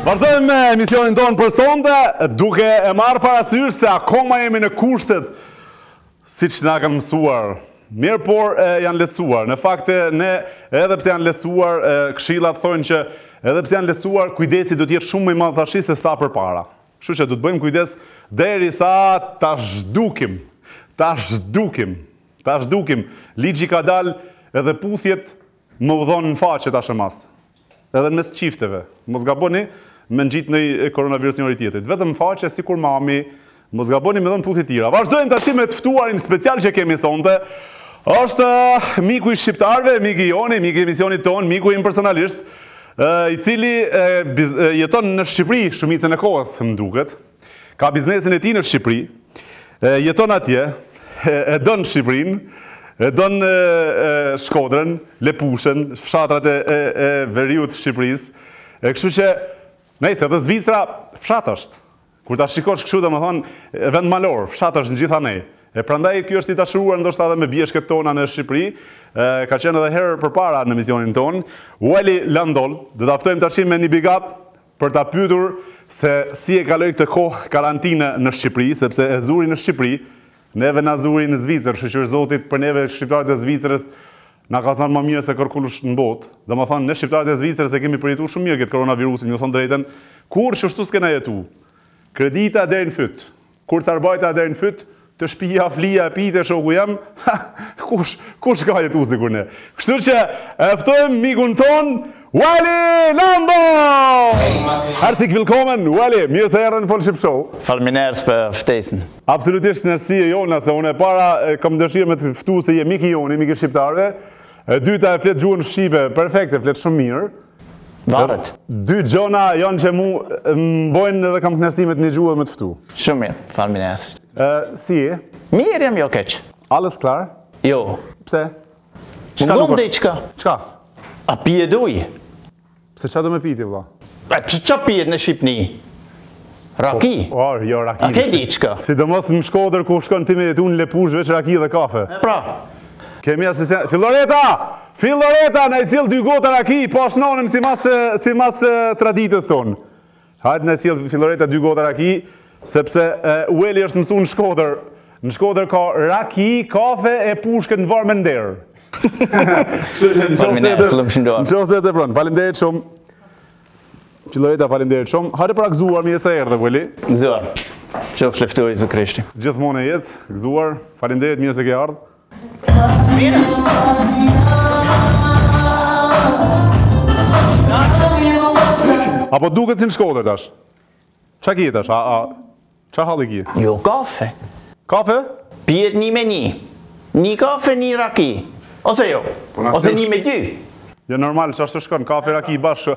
Vazhdojmë me emisionin tonë për sonte, duke e marrë parasysh se akoma jemi në kushtet, siç na kanë mësuar, mirëpo janë lehtësuar. Në fakt, ne edhe pse janë lehtësuar, këshillat thonë që edhe pse janë lehtësuar, kujdesi do të jetë shumë më i madh tash se sa përpara. Kështu që do të bëjmë kujdes, derisa ta zhdukim, ta zhdukim, Ta zhdukim, ligji ka dalë edhe puthjet me u dhonë në faqe tash e mbas. Edhe në mes çifteve. Mos gaboni me ngjit ndonjë koronavirus njëri tjetrit. Vetëm faqe sikur mami. Mos gaboni me dhënë puthje tjera. Vazhdojmë tash me të ftuarin special që kemi sonte. Është miku i shqiptarëve, miku i joni, miku i emisionit tonë, miku im personalisht, i cili jeton në Shqipëri shumicën e kohës, më duket. Ka biznesin e tij në Shqipëri, jeton atje, e don Shqipërinë, e don Shkodrën, Lepushën, fshatrat e veriut të Shqipërisë. E kështu që, nejse, dhe Zvicra fshat është. Kur ta shikosh kështu, domethënë, vend malor, fshat është gjithanej. E prandaj ky është i dashuruar ndoshta edhe me bjeshkët tona në Shqipëri. Ka qenë edhe herë përpara në emisionin tonë. Ueli Landolt, do ta ftojmë tash me një big up Për ta pyetur se si e kaloi këtë kohë karantine në Shqipëri, sepse e zuri në Shqipëri, neve na zuri në Zvicër, shyqyr Zotit për neve shqiptarët e Zvicrës na ka zënë më mirë se kërkush në botë. Domethënë ne shqiptarët e Zvicrës e kemi përjetu shumë mirë këtë koronavirusin, me thënë të drejtën, kurrë kështu s'kena jetu. Kredita deri në fyt. Kurzarbeit-a deri në fyt, te shpija fli, ha e pi te shoku jem, ha, kush, kush ka jetu sikur ne. Kështu që e ftojmë mikun tonë, Ueli Landolt! Herzlich willkommen, Ueli, mirë se erdhe në Fol Shqip Show. Faleminderit për ftesën. Absolutisht kënaqësia jona, se unë e para kam dëshirë me të ftu se je miku i joni, miku i shqiptarve. E dyta e flet gjuhën shqipe, perfekt, e flet shumë mirë. Varet. Dy gjana janë që mu më bojnë edhe kam knaqësi me të njoft edhe me të ftu. Shumë mirë, faleminderit. Si je? Mirë jam jo keq. Alles klar? Jo. Pse? Çka nuk është? Çka? Çka? A pije s'ka? Pse ça do me piti, vla? E ça pihet në Shqipni? Raki? O, po, po, jo, raki. A e di çka? Sidomos në Shkodër ku shkon ti me jetu në Lepushë veç raki dhe kafe. Pra. Kemi asistent... Filoreta! Filloreta na i sill dy gota raki, po shnonim simas simas traditës tonë. Hajde na i sill Filloreta dy gota raki, sepse Ueli është mësuar në Shkodër. Në Shkodër ka raki, kafe e pushkë me thanë me nder. Nëse e tepron. Faleminderit shumë. Filloreta faleminderit shumë. Hajde pra gëzuar mirë se erdhe Ueli. Gëzuar. Qoftë lëvduar Jezu Krishti. Gjithmonë e jetës, gëzuar. Faleminderit mirë se ke ardhur. Apo duket si në Shkodër tash? Ça ki tash? A, a, ça halli ki? Jo, kafe. Kafe? Pijet një me një. Një kafe, një raki. Ose jo? Po Ose një me dy? Jo, normal, që ashtu shkon, kafe, raki, bashkë.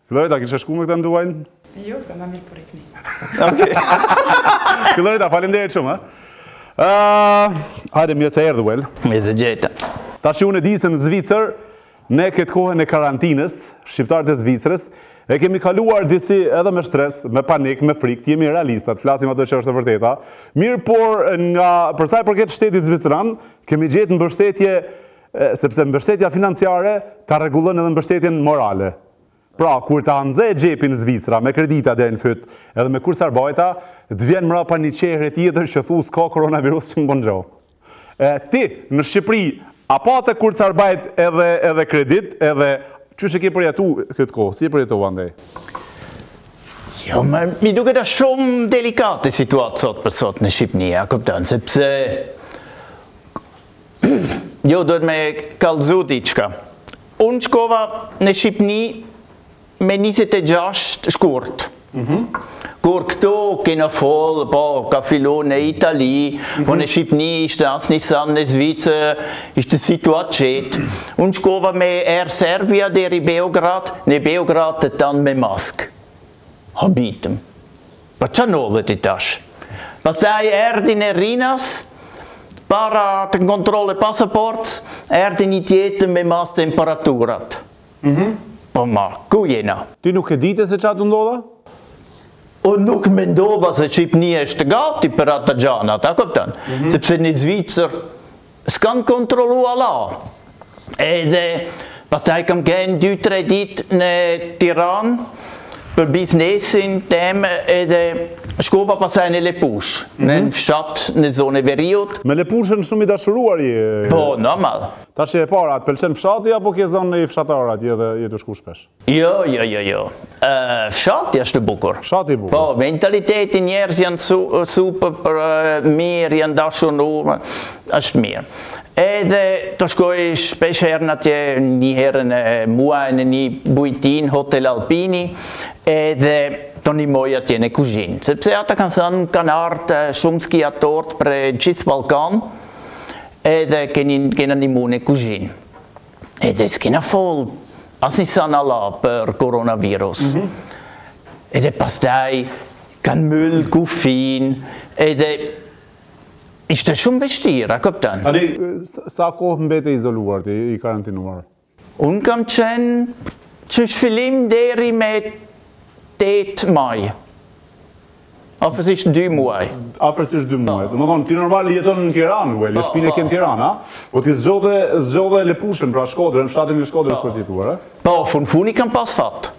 Këllorita, kishe shku me këta në Duajn? Jo, ka ma mirë për po ikni. Këllorita, faleminderit shumë, ha? Hajde, mirë se erdhe, well. Mirë se të gjeta. Tashi unë e di se në Zvicër, ne këtë kohën e karantinës, shqiptarët e Zvicrës, e kemi kaluar disi edhe me shtres, me panik, me frikë, t'jemi realista, t'flasim atë që është e vërteta, mirëpo nga, për sa i përket shtetit zviceran, kemi gjetë mbështetje Sepse mbështetja financiare ta rregullon edhe mbështetjen morale. Pra, kur ta nxe xhepin Zvicra me kredita deri në fyt, edhe me kurcarbajt, të vjen mrapa një çehre tjetër që thu s'ka koronavirus që ngë nxo. E, ti, në Shqipëri, a pate kurcarbajt edhe, edhe kredit, edhe, qysh e ke përjetu këtë kohë, si e përjetove andej? Jo, më, m'duket është shumë delikate situatë sot për sot në Shqipëni, a kupton, sepse Jo, du me t'kallzu diçka. Unë shkova në Shqipni me 26 shkurt. Mhm. Kur këtu kena folë, po ka fillu në Itali, po në mhm. Shqipni ishte asnjë sen, në Zvicër, ishte situata qetë. Unë shkova me Air Serbia deri Beograd, në Beograd të tanë me maskë. Habitëm. Po çfarë ndodhet tash? Pastaj erdhi në Rinas, para të kontrolle pasaport, erdhi një tjetër me mat temperaturat. Mhm. Po ma, ku jena? Ti nuk e dite se çfarë po ndodh? Unë nuk mendova se Shqipënia është gati për ato gjana, a kupton? Mhm. Sepse në Zvicër, S'kan kontrollu ala. Edhe, pastaj kam ken dy tre ditë në Tiranë, për biznesin tem edhe shkova pastaj në Lepushë, mm -hmm. në fshat në zonë e veriut. Me Lepushën shumë i dashuruar je. Po, normal. Tash e para, të pëlqen fshati apo ke zanë ni fshatare atje dhe je tu shku shpesh? Jo, jo, jo, jo. Fshati është i bukur. Fshati i bukur. Po, mentaliteti njerëz janë su, super mirë, janë dashur, natyra, është mirë. Edhe tu shkoj shpeshherë atje një herë në muaj në një bujtinë, hotel Alpini, edhe tu nimoj atje në kuzhinë. Sepse ata kanë thënë, kanë ardh shumë skiatorët prej gjithë Ballkan, edhe kena, kena nihmu në kuzhinë. Edhe s'kena fol as një send, vallah për koronavirus. Mm -hmm. Edhe pastaj kanë mbyll kufin, edhe ishte shumë vështirë, a kupton? Ani, sa kohë mbete izoluar ti, i karantinuar? Unë kam qenë qysh fillim deri me 8 maj. Afërsisht dy muaj. Afërsisht dy muaj. Domethënë, ti normal jeton në Tiranë, po, shpinë e ke në Tiranë, a? Po ti zgjodhe, zgjodhe Lepushën, pra Shkodrën, fshatin e Shkodrës po. për ti tuar, a? Po, fund fundi kam pas fat.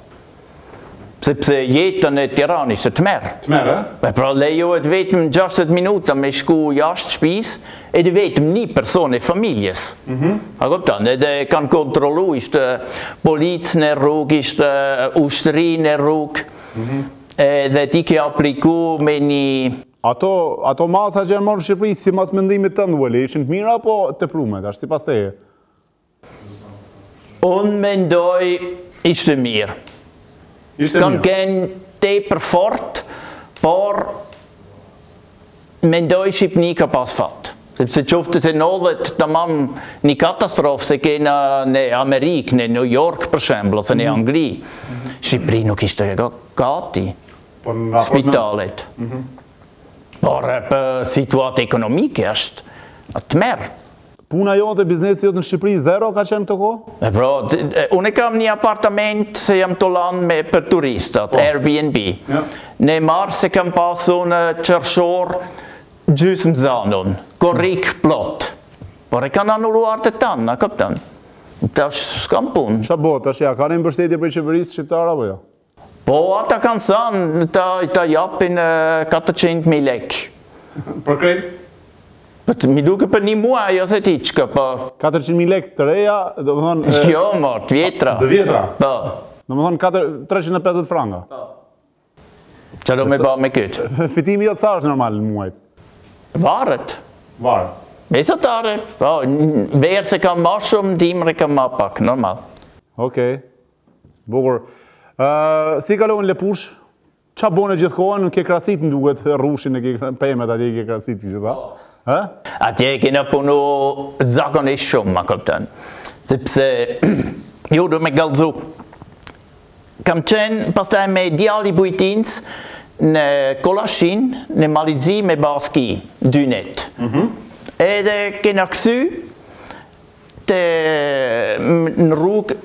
Sepse jeta në Tiranë ishte tmerr. Tmerr, e? Dhe pra lejohet vetëm 60 minuta me shku jashtë shpis, edhe vetëm një person e familjes. Mhm. A kupton, edhe kanë kontrollu, ishte polici në rrugë, ishte ushtri në rrugë. Mhm. E, dhe ti ke apliku me një... Ato, ato masa që janë marrë në Shqipëri, simas mendimit tand, a vlejn, ishin të mira, apo të tepërme, tash, sipas teje? Unë mendoj ishte mirë. Ishte mirë. Kanë kenë tepër fort, por Mendoj Shqipni ka pas fat. Sepse qoftë se ndodhet tamam një katastrofë si kena në Amerikë, në New York për shembull, ose në Angli, Shqipëri nuk ishte gati po, spitalet. Mhm. Por për situatë ekonomike është tmerr. Puna jote, biznesi jot në Shqipëri, zero ka qenë këto kohë? E pra, unë kam një apartament se jam tu lanë me për turistët, po. Airbnb. Në mars e kam pasu në qërshor gjysmë zanun, korrik mm. plot. Por e kanë anulluar të tanë, a kupton. Tash s'kam punë. Ça bo tash ti, a, ka një mbështetje prej qeverisë shqiptare, apo jo? Po, ata kanë thanë ta, ta japin 400.000 lek. Për krejt? Po m'duket për një muaj, ose s'di çka. Po. 400.000 lek të reja, domethënë... Jo, më, të vjetra. Të vjetra? Po. Domethënë 350 franga. Po. Ça do me ba me këtë? Fitimi jot sa është normal në muaj? Varet. Varet. Mesatare, po, verës e kam ma shumë, dimrit kam ma pak, normal. Okej. Bukur. Ë, si kalon n'Lepushë? Ça bon gjithë kohën, e ke krasit më duket rrushin, e ke pemët atje i ke krasit të gjitha. Hë? Atje i kena punu zakonisht shumë, a kupton. Sepse, u du me kallzu. Kam qenë, pastaj me djali i bujtinës, në Kolashin, në Mal të Zi me Baski, dy net. Edhe kena kthy, Te rruga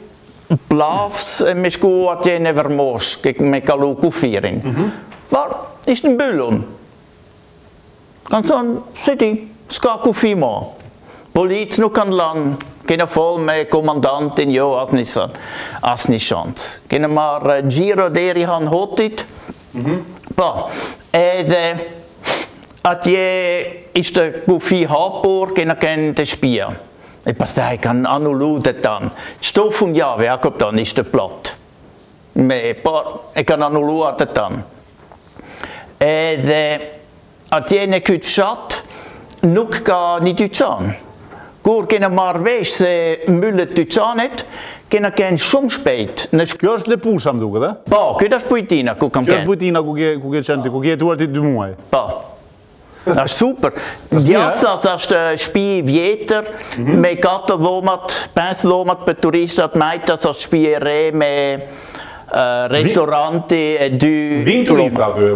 Plavës e me shku atje në Vermosh, me kalu kufirin. Mhm. Por, ishte mbyllun. Kanë thonë, se ti, s'ka kufi ma. Policët nuk kanë lanë, kena folë me komandantin jo asnjë send, asnjë shans. Kena marrë xhiro deri Han Hotit, Mhm. Po, edhe atje ishte kufi hapur, kena kenë te shpia. E pastaj kanë anullu të tanë. Qëto fundjava, a kupton, ishte plot. Me, por, e kanë anulluar të tanë. Edhe, Atje në kët fshat nuk ka një dyqan. Kur kena marrë vesh se mbyllen dyqanet, kena kenë shumë shpejt. Kjo është Lepusha më duket, a? Po, kjo është Bujtina ku kam kenë. Kjo është Bujtina ku ke ku ke qenë ti, ku ke jetuar ti dy muaj. Po. Është super. Djathtas asht shtëpi e vjetër mhm. me katër dhomat, pesë dhomat për turistat, majtas asht shtëpi e re me restoranti e dy Vin turista aty e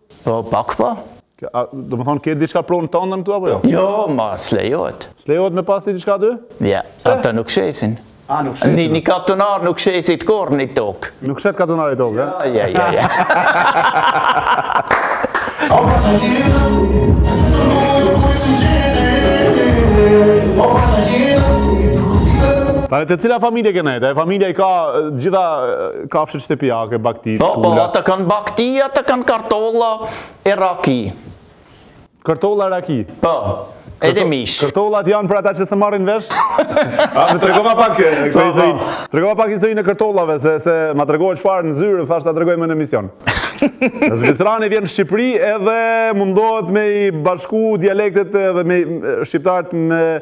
Po, pak po. Domethënë, ke diçka pronë tënden këtu, apo jo? Jo, ma, s'lejot. S'lejot me pas ti diçka ty? Ja, ata nuk shesin. A, nuk shesin? Një, një katunar nuk shet kurrë një tokë. Nuk shet katunari tokë, e? Ja, ja, ja. O, pa sa gjithë, Tani te cila familje ke nejtë? E familja i ka gjitha kafshët shtëpiake, baktitë, Po, po, kualt. ata kanë bakti, ata kanë kartolla e raki. Kartolla raki. Po, edhe Kërto- mish. Kërtollat janë patate, për ata që s'e marrin vesh? A ma tregon pak e, këtë Po, historinë. po. Tregoma pak historinë e kërtollave se se ma tregove çfarë në zyrë, thashë ta tregojmë në emision. Zvicerani vjen në Shqipëri edhe mundohet me i bashku dialektet edhe me i- shqiptarët me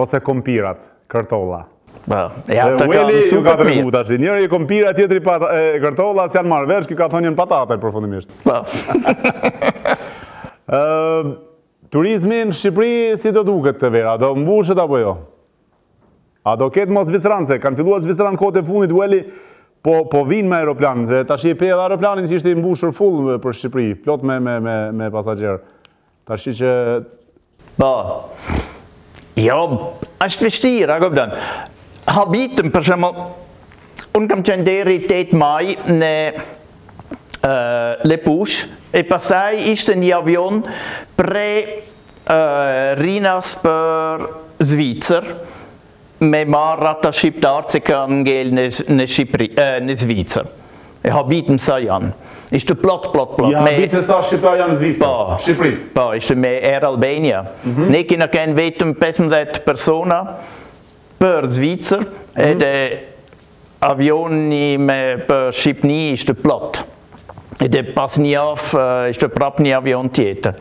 Ose kompirat, kërtolla. Po, ja të ka mësuar. Ju ka treguar tash. Njëri i kompira, tjetri pa kërtolla, s'janë marrë vesh, ky ka thënë janë patate përfundimisht. Po. Turizmi në Shqipëri si do duket këtë verë, a do mbushet apo jo? A do ketë ma zviceranë, se kanë filluar zviceranë kohët e fundit, Ueli, po, po vijnë me aeroplanë, dhe tashi e pe edhe aeroplanin që ishte i mbushur full për Shqipëri, plot me, me, me, me pasagjerë. Tashi që Po. Jo, është vështirë, a kupton? Habitem për shembull, un kam qenë deri 8 maj në ë Lepush, e pastaj ishte një avion prej ë Rinas për Zvicër. me marr ata shqiptar që kanë ngel në në Shqipëri, e, në Zvicër. E habitem sa janë. Ishte plot, plot, plot. Ja, me... habit se sa shqiptar janë në Zvicër, po, Shqipërisë. Po, ishte me Air Albania. Mm -hmm. Ne kina kenë vetëm 15 persona për Zvicër, mm -hmm. edhe Avioni me për Shqipni ishte plot. Edhe pas një javë ishte prap një avion tjetër.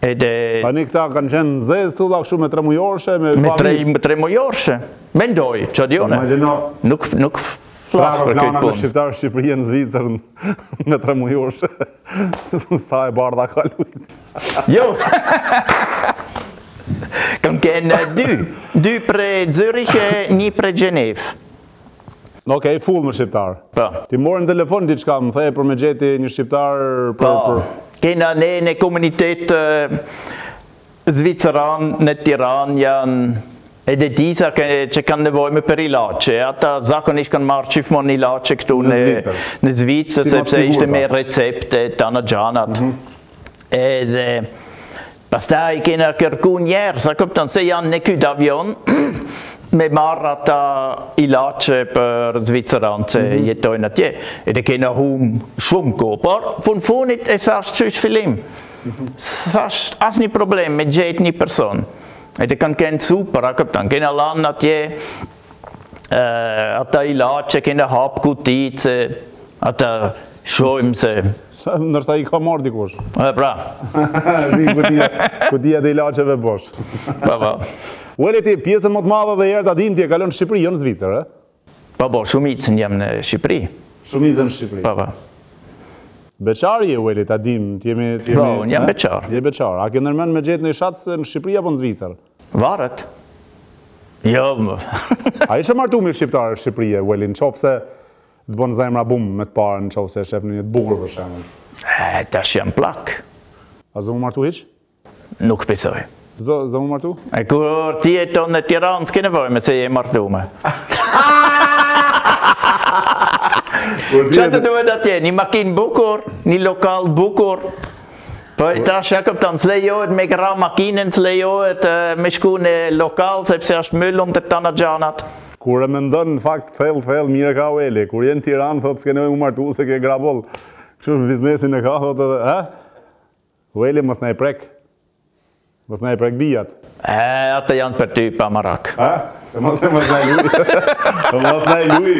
Edhe Tani këta kanë qenë zezë tulla kështu me tremujorëshe, me pa vit. Me tremujorëshe. Mendoj, ça di unë. Imagjino. Nuk, nuk flas për këtë punë. Aeroplana me shqiptarë Shqipërie në Zvicër me tremujorëshe. Sa e bardha ka lujt. Jo. Kam kenë dy, dy prej Zürich e një prej Gjenevë. Okej, okay, full me shqiptar. Po. Të morën telefon diçka, më the për me gjeti një shqiptar për po. për. Kena ne një komunitet zviceran në Tiranë janë Edhe disa që, që kanë nevojë me për ilaçe, ata zakonisht kanë marrë gjithmonë ilaçe këtu në Zvicër, në Zvicër se sepse është me recepte tana gjanat. Mm -hmm. Edhe, pastaj i kena kërku njerëz, a kupton se janë në kët avion, me marrë ata ilaçe për zviceran që mm -hmm. jetojnë atje. Edhe kena hum shumë kohë, por fun funit e s'është qysh film. Mm -hmm. S'është asnjë problem me gjetë një person. Edhe kanë kenë super, a kupton, kena lanë atje, ata ilaçe, kena hapë kutit, se ata shojmë se... Ndoshta i ka marrë dikush. E pra. Vjen kutia, kutia e ilaçeve bosh. Po, po. Ueli ti, pjesën më të madhe dhe njëherë ta dimë ti e kalon Shqipëri, jo në Zvicër, e? Po, po, shumicën jam në Shqipëri. Shumicën në Shqipëri? Po, po. Beqar je, Ueli, ta dim, të jemi... Po, unë jam beqar. Je beqar. A ke nërmen me gjetë nji shatzi në Shqipëri apo në Zvicër? Varet. Jo, më... A ishe martu me shqiptare Shqipërie, Ueli, në qoftë se të bënë zemra bumë me të parë në qoftë se shef ndonjë të bukur për shembull. E, tash jam plak. A s'do m'u martu hiç? Nuk besoj. S'do, s'do m'u martu? E kur ti jeton në Tiranë, s'ke nevoj me se je martu me. Ça të duhet atje? Një makinë bukur, një lokal bukur, Po e tash a kupton, s'lejohet me grah makinën, s'lejohet me shku në lokal, sepse është mbyllun të tana gjanat. Kur e mendon në fakt thell thell mirë e ka Ueli, kur je në Tiranë thot s'ke nevoj m'u martu se ke gra boll, kështu në biznesin e ka thot edhe, ha? Ueli mos na i prek. Mos na i prek bijat. Eh, ata janë për ty pa marak. Ha? Mos na mos na i luj. mos na i luj.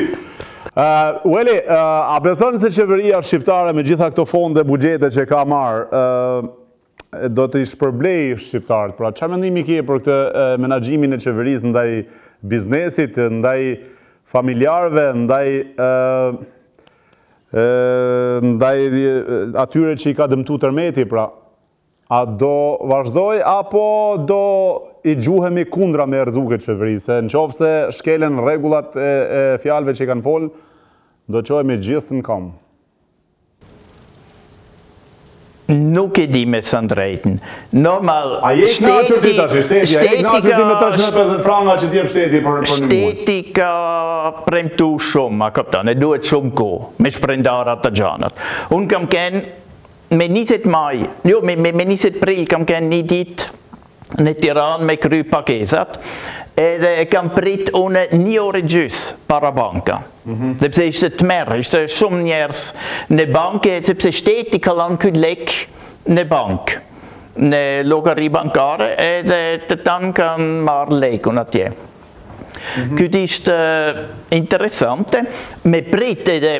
Uh, Ueli, uh, a beson se qeveria shqiptare me gjitha këto fonde, buxhete që ka marrë, uh, do t'i shpërblej shqiptarët? Pra, ça mendimi ke për këtë uh, menaxhimin e qeverisë ndaj biznesit, ndaj familjarëve, ndaj uh, ndaj atyre që i ka dëmtu tërmeti pra, a do vazhdoj apo do i çohemi kundra me e rrëzu këtë qeveri, se në qoftë se shkelen rregullat e fjalëve që i kanë folë, do çohemi gjithë në kamb. Nuk e di me thanë të drejtën. Normal, shteti... A je i knaqur ti tash, shteti, a je i knaqur ti me 350 franga që t'jep shteti për një muaj? Shteti ka premtu shumë, a kupton, e duhet shumë kohë, me shpërnda ata gjanat. Unë kam kenë, me 20 maj, jo, me 20 prill kam kenë një ditë, në Tiranë me kry pagesat, edhe kam prit une një orë e gjys para banka. Mhm. Sepse ishte tmerr, ishte shumë njerëz në banke, sepse shteti ka lanë këtë lek në bankë në llogari bankare edhe të tanë kanë marrë lekun atje. Mhm. Kjo ishte interesante, me prit edhe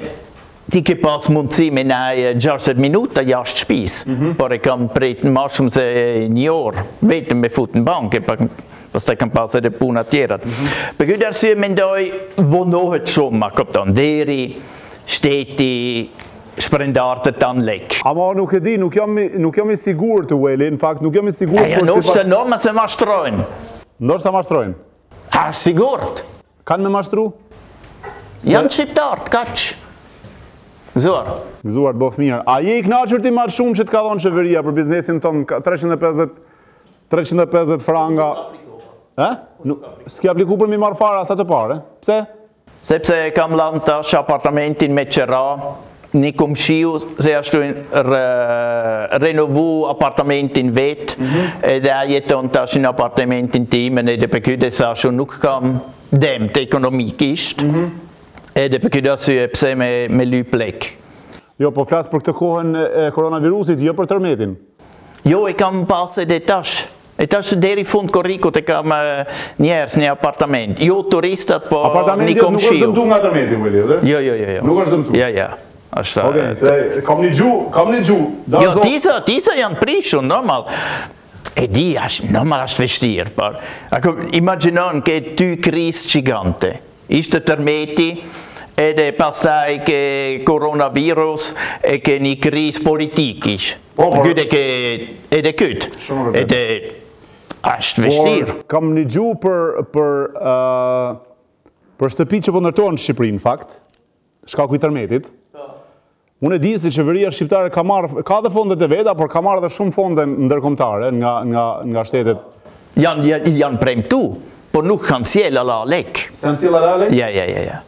Ti ke pas mundësi me ndej 60 minuta jashtë shpis, por e kam prit ma shumë se një orë, vetëm me fut në banke, pastaj kam pas edhe punat tjera. Për këtë arsye mendoj vonohet shumë, a kupton, deri shteti shpërndar të tanë lek. Ama nuk e di, nuk jam i sigurtë, Ueli, në fakt nuk jam i sigurtë, por sipas... Aja ndoshta normal se mashtrojnë. Ndoshta mashtrojnë. A sigurt? Kanë me mashtru? Janë shqiptarët, kaq. Gëzuar. Gëzuar, boftë mirë. A je i kënaqur ti me shumën që të ka dhënë qeveria për biznesin tond 350 350 franga? Ë? Nuk s'ke aplikuar për m'i marr fare ato pare. Pse? Sepse e kam lanë tash apartamentin me qera, një komshiu se ashtu në renovu apartamentin vet, mhm. edhe ai jeton tash në apartamentin tim, edhe dhe për këtë arsye nuk kam dëmtu ekonomikisht, mhm. edhe për këtë arsye pse me, me lyp lek. Jo, po flas për këtë kohën e koronavirusit, jo për tërmetin. Jo, e kam pas edhe tash. E tash deri fund korrikut e kam njerëz në apartament. Jo turistët, po një komshiu. Apartamenti nuk është dëmtu nga tërmeti, po lidhë? Jo, jo, jo, jo. Nuk është dëmtu? Ja, ja. Ashtë ta... se kam një gju, kam një gju. Jo, disa, disa janë prishun, normal. E di, ashtë, normal ashtë vështirë, por... Ako, imagjino këtu krizë gjigante. Ishte tërmeti edhe pastaj ke koronavirus e ke një kriz politike. Po, po. Gjyde ke edhe kytë. Shumë rëvetë. Edhe ashtë vështirë. Por, kam ngju për, për, uh, për shtëpi që po ndërtohen në Shqipëri, në fakt. shkaku i tërmetit, unë e di se qeveria shqiptare ka marrë, ka dhe fondet e veta, por ka marrë dhe shumë fonde ndërkombtare nga, nga, nga shtetet. Jan, jan, jan premtu, por nuk kanë sjellë ala lek. S'kanë sjellë ala lek? Ja, ja, ja, ja.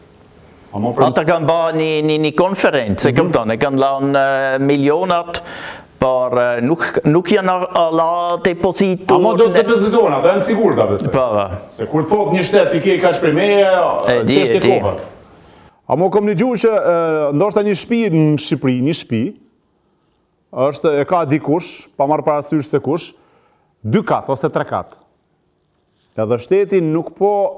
Ata kanë ba një, një, një konferencë, se mm -hmm. i kanë lanë milionat por nuk nuk janë ala depozitu. Ama do depozitohen, ata janë sigurt apo s'e. Po, po. Se kur thot një shtet i ke kaq për meje, ç'është e kohë. Ama kom ngju që ndoshta një shpi në Shqipëri, një shpi është e ka dikush, pa marr parasysh se kush, dy kat ose tre kat. Edhe shteti nuk po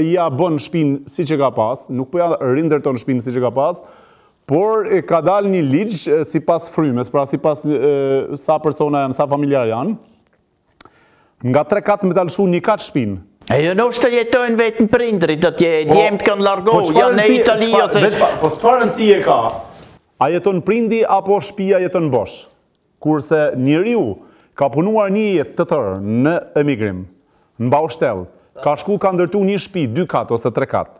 ja bën shpinë siç e ka pas, nuk po ja rindërton shpinë siç e ka pas, por ka dalë një ligj sipas frymës, pra sipas sa persona janë, sa familjar janë. Nga tre kat me ta lshu nji kat shpinë. E jo ndoshta jetojnë vetëm prindrit atje, po, djemtë kanë largu, po janë në Itali jo se... Po çfarë rëndësie ka? A jeton prindi apo shpia jeton bosh? Kurse njeriu ka punuar një jetë të tërë në emigrim, në baushtel, ka shku ka ndërtu një shpi, dy kat ose tre kat.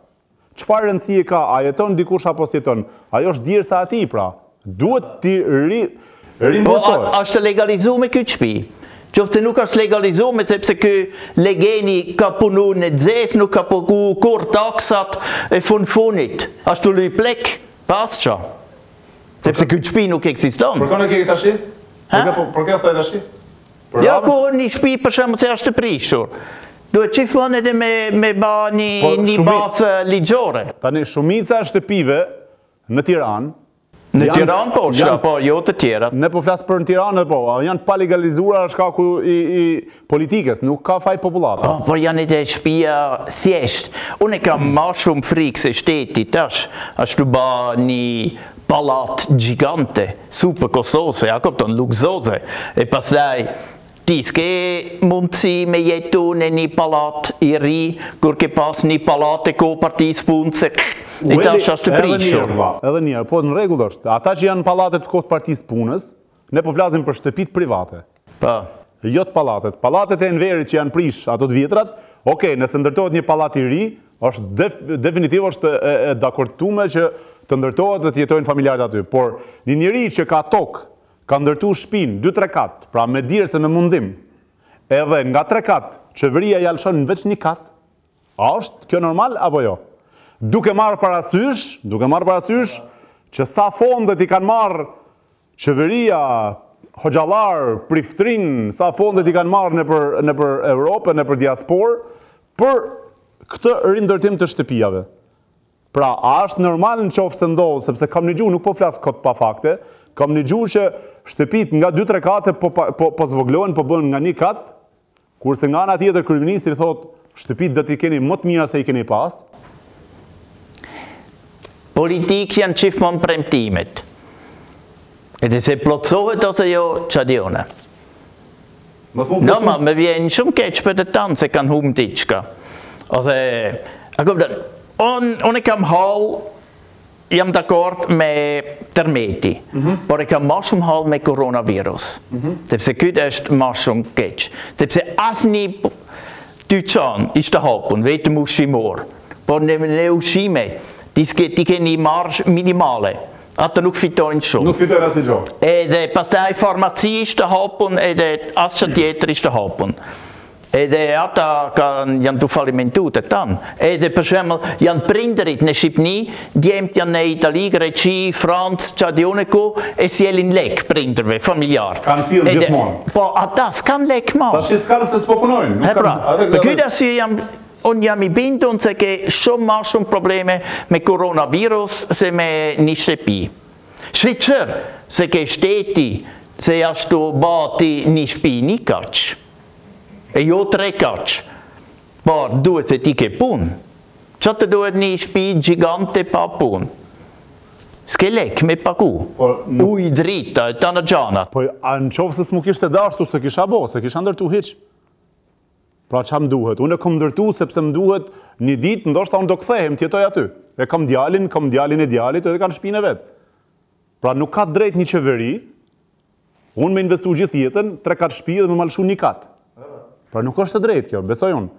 Çfarë rëndësie ka a jeton dikush apo s'jeton? Ajo është djersa e atij pra. Duhet t'i rimbursohet. Po a asht e legalizume kjo shpi? Qoftë se nuk asht legalizume sepse ky legeni ka punu në t'zez nuk ka pagu kurrë taksat e fund funit ashtu lyp lek për asgja. Sepse kjo shpi nuk ekziston. Për kë nuk e ke tashi? He? Për kë e thoje tashi? Jo ku një shpi për shembull se ashtë prishur. Duhet me qenë edhe me, me ba një, po, një shumi... basë ligjore. Tani, shumica e shtëpive në Tiranë, Në Tiran po, shka, janë, po, jo të tjera. Ne po flas për në Tiran dhe po, janë pa legalizuar shkaku i, i politikës, nuk ka faj popullata. Po, por janë edhe shpia thjeshtë. Unë e kam ma shumë frikë se shteti tash, ashtu ba një Pallat gjigante, super luksoze, a kupton, luksoze, e pastaj ti s'ke mundësi me jetu në ni pallat t'ri kur ke pas ni pallat të kohës partisë punës e tash ashtë prishur. Edhe njerëz vlla, edhe njerëz, po në rregull është, ata që janë në pallate të kohës partisë së punës, Ne po flasim për shtëpitë private. Po. Jo te pallatet. Pallatet e Enverit që janë prish, ato të vjetrat, ok, nëse ndërtohet një pallat i ri, është def, definitiv është e, e dakortume që të ndërtohet dhe të jetojnë familjarët aty. Por një njeri që ka tokë, ka ndërtuar shpinë, dy tre kat, pra me djersë, me mundim, edhe nga tre kat, qeveria ja lëshon veç një kat, a është kjo normal apo jo? Duke marrë parasysh, duke marrë parasysh, që sa fondet i kanë marrë Qeveria hoxhallarë, priftërinj sa fondet i kanë marrë nëpër nëpër Europë e nëpër diasporë për këtë rindërtim të shtëpijave. Pra, a është normal nëqoftëse ndodh, sepse kam nëgju, nuk po flas kot pa fakte, kam nëgju që shtëpitë nga dy tre kate po po po zvogëlohen, po bëhen nga një kat, Kurse nga ana tjetër kryeministri thotë shtëpitë do t'i keni më të mira se i keni pas. Politikë janë gjithmonë premtimet. E di se plotësohet ose jo, ça di unë. Mos mund të thonë. më vjen shumë keq për të tanë se kanë humbë diçka. Ose a kupton? Unë unë kam hall Jam dakord me tërmeti, por e kam ma shumë hall me koronavirus, sepse ky është ma shumë keq, sepse asnjë dyqan ishte hapun, vetëm ushqimor, por në në ushqime ti s'ke ti ke një marzh minimale, ato nuk fitojnë shumë. Nuk fitojnë asnjë gjë. Edhe pastaj farmaci ishte hapun edhe asgjë tjetër ishte hapun. Edhe ata janë tu falimentu të tanë. Edhe për shembull janë prindërit në Shqipni, djemtë janë në Itali, Greqi, Francë, ça di unë ku, e sjellin lek prindërve, familjarë. Kanë sjellë gjithmonë. Po, ata s'kanë lek ma. Tashi s'kanë se s'po punojnë. E pra, për këtë arsye, unë jam i bindun se ke shumë ma shumë probleme me koronavirus se me një shtëpi. Shyqyr, se ke shteti, se jashtu bati një shpi njëkatëshe. E jo trekatësh. Por duhet se ti s'ke punë. Ça të duhet një shpi gjigante pa punë? S'ke lek me pagu. Po, Ujë, drita, e tana gjanat. Po, në qoftë se s'm'u kishte dashtu, s'e kisha bo, s'e kisha ndërtu hiq. Pra ça më duhet? Unë e kom ndërtu sepse më duhet një ditë, ndoshta unë do kthehem t'jetoj aty. E kom djalin, kom djalin e djalit edhe kanë shpinë e vet. Pra nuk ka drejtë një qeveri, Unë me investu gjithë jetën, tre kat shpi dhe me ma lëshu ni kat. Pra nuk është e drejtë kjo, besoj unë.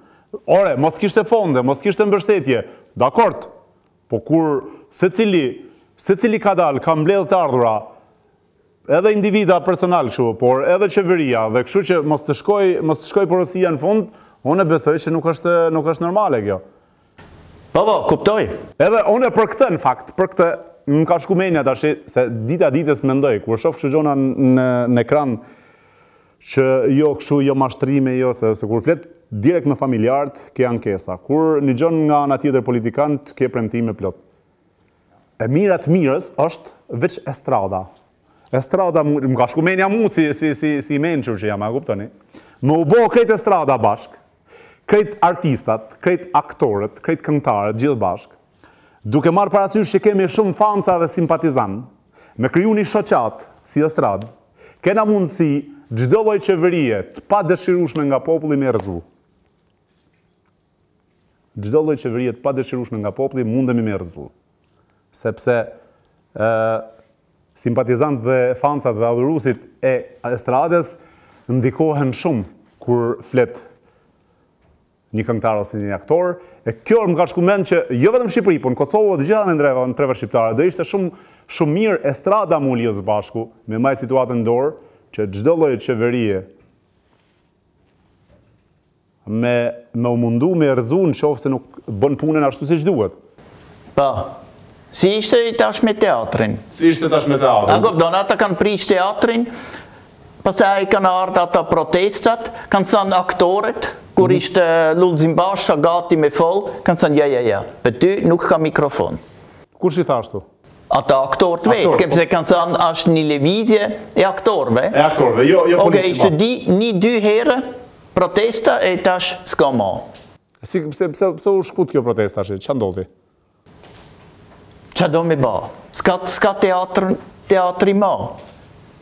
Ore, mos kishte fonde, mos kishte mbështetje, dakord. Po kur secili, secili ka dalë, ka mbledhë të ardhura, edhe individa personal kështu, por edhe qeveria dhe kështu që mos të shkojë, mos të shkojë porosia në fund, unë besoj që nuk është, nuk është normale kjo. Po po, kuptoj. Edhe unë për këtë në fakt, për këtë më ka shku menja tash, se dita-ditës mendoj, kur shoh kështu gjona në ekran që jo kështu, jo mashtrime, jo se, se kur flet direkt me familjarët, ke ankesa. Kur nigjon nga ana tjetër politikanët, ke premtime plot. E mira e të mirës është veç Estrada. Estrada m, më ka shku menja mu si, si, si, si i mençur që jam, a kuptoni? Me u bo krejt Estrada bashkë, krejt artistat, krejt aktorët, krejt këngëtarët, gjithë bashkë, duke marrë parasysh që kemi shumë fansa dhe simpatizantë, me kriju një shoqatë, si Estradë, kena mundësi çdo lloj qeverie të padëshirushme nga populli me rrëzu. Çdo lloj qeverie të padëshirueshme nga populli mundemi me rrëzu. Sepse simpatizantët dhe fansat dhe adhuruesit e estradës ndikohen shumë kur flet një këngëtar ose një aktor, e kjo më ka shku mend që jo vetëm në Shqipëri, por në Kosovë dhe gjithë anët e trevave shqiptare, do ishte shumë shumë mirë estrada m'u lidhë së bashku, me majt situatën në dorë, që çdo lloj qeverie, Me me u mundu me rrëzu në qoftë se nuk bën punën ashtu siç duhet. Po. Si ishte tash me teatrin? Si ishte tash me teatrin? A kupton, ata kanë prish teatrin, pastaj ai kanë ardhur ata protestat, kanë thënë aktorët, kur mhm. ishte Lulzim Basha gati me fol, kanë thënë ja ja ja, për ty nuk ka mikrofon. Kush i tha ashtu? Ata aktorët vetë, sepse kanë thënë është një lëvizje e aktorëve. E aktorëve, jo, jo politikë. Okej, ishte di një dy herë protesta e tash s'ka ma. Si, pse, pse, pse u shkput kjo protesta ashtu, çka ndodhi? Çka do me ba? S'ka, s'ka teatër, teatri ma.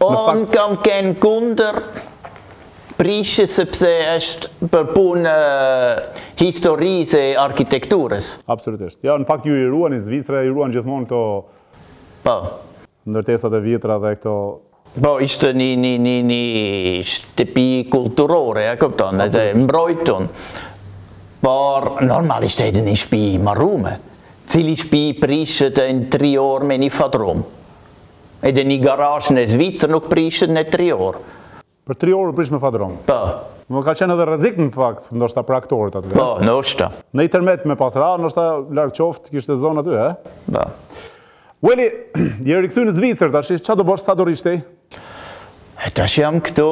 Unë kam qenë kundër prishjes sepse është për punë të historisë e arkitekturës. Absolutisht. Jo, në fakt ju i ruani, Zvicra i ruan gjithmonë këto po. ndërtesat e vjetra dhe këto Po, ishte një, një, një, një shtëpi kulturore, e kupton, e mbrojtun. Por, normal ishte edhe një shpi e maruame. Cila shpi prishet në tri orë me një fadromë. Edhe një garazh në Zvicër nuk prishet në tri orë. Për tri orë u prish me fadromë. Po. Ka qenë edhe rrezik në fakt, ndoshta për aktorët aty. Po, ndoshta. Ni tërmet me pas ra, ndoshta larg qoftë kishte zonë aty, e? Po. Ueli, je rikthy në Zvicër tash, çfarë do bësh, sa do rrish ti? E tash jam këtu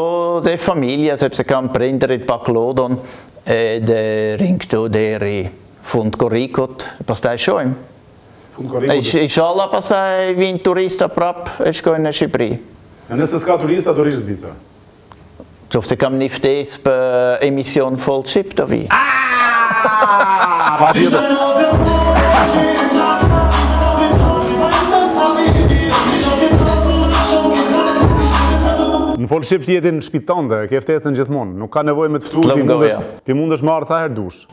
te familja, sepse kam prindërit pak larg, edhe rri këtu deri fund korrikut, pastaj e shohim. Ishalla pastaj vijnë turista prap e shkojnë në Shqipëri. E nëse s'ka turista, do rrish Zvicër. Qoftë kam një ftesë për emision Fol Shqip të vi. Në Fol Shqip ti je te shpia tande, ke ftesën gjithmonë, nuk ka nevojë me të ftu ti mundesh me ardh sa herë dush.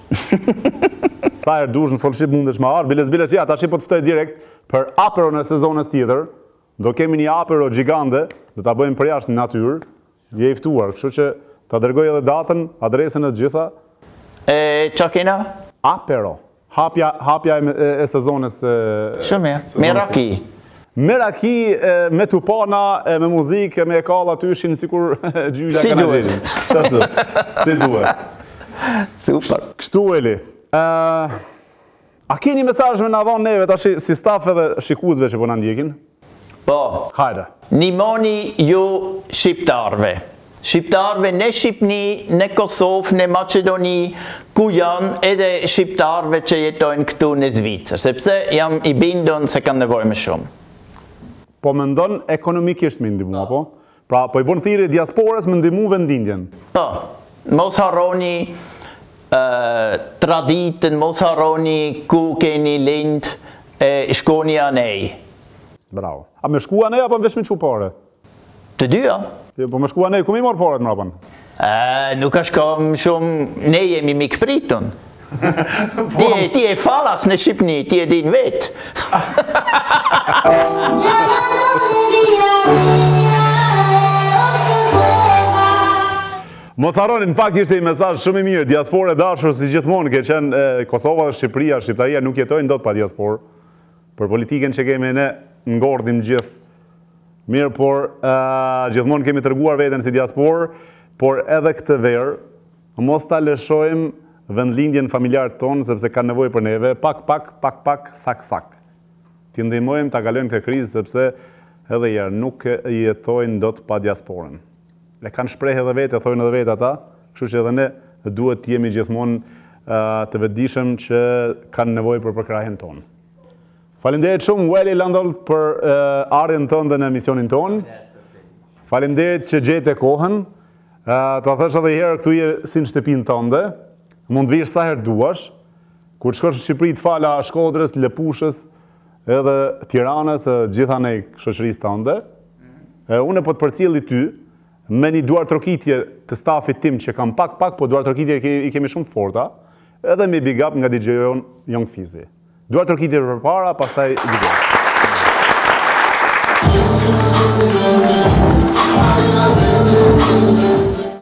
Sa herë dush në Fol Shqip mundesh me ardh, biles biles ja, tashi po të ftoj direkt për aperon e sezonës tjetër, do kemi një apero gjigante, do ta bëjmë përjashta në natyrë, je i ftuar, kështu që ta dërgoj edhe datën, adresën e të gjitha. E, ça kena? Apero, hapja, hapja e, e sezonës... Shumë mirë, me raki. Me raki e me tupana e me muzikë e me kalla të ishin sikur gjyla si kanë gjeni. Si duhet. Si duhet. Kështu Welly. A keni mesazh me na dhonë neve tashi si staf edhe shikuesve që po na ndjekin? Po. Hajde. Nihmoni ju shqiptarve. Shqiptarëve në Shqipni, në Kosovë, në Maqedoni, ku janë edhe Shqiptarëve që jetojnë këtu në Zvicër, sepse jam i bindun se kanë nevojë më shumë. Po mendon ekonomikisht me i ndihmu, apo? Pra, po i bon thirrje diasporës me ndihmu vendlindjen. Po. Mos harroni traditën, mos harroni ku keni lind e shkoni anej. Bravo. A me shku anej apo veç me çu pare? Të dyja. Jo, po me shku anej, ku m'i marrë paret mrapa në? Nuk është kam shumë, ne jemi mikpritës. Po. Ti je falas në Shqipni, ti e din vetë. Mos harroni, në fakt ishte i mesazh shumë i mirë, diasporë e dashur si gjithmonë, ke qenë Kosova dhe Shqipëria, Shqiptaria nuk jetojnë dot pa diasporë. Për politikën që kemi ne ngordhim gjithë mirë, por gjithmonë kemi treguar veten si diasporë, por edhe këtë verë mos ta lëshojmë vendlindjen familjarët tonë sepse kanë nevojë për neve, pak pak, pak pak, sak sak. T'i ndihmojmë ta kalojnë këtë krizë sepse edhe njëherë nuk jetojnë dot pa diasporën. E kanë shprehë edhe vetë, e thojnë edhe vetë ata, kështu që edhe ne duhet të jemi gjithmonë të vetëdijshëm që kanë nevojë për përkrahjen tonë. Faleminderit shumë Welly Landolt për ardhjen tënde në emisionin tonë. Faleminderit që gjete kohën. Ta thashë edhe një herë këtu je si në shtëpinë tënde. Mund të vish sa herë duash. Kur të shkosh në Shqipëri të fala Shkodrës, Lepushës, Edhe Tiranës e gjitha ne shoqërisë tande. E unë po të përcjell ty me një duartrokitje të stafit tim që kam pak pak, po duartrokitje i kemi shumë forta. Edhe me big up nga DJ-on Young Fizi. Duartrokitje përpara, pastaj DJ.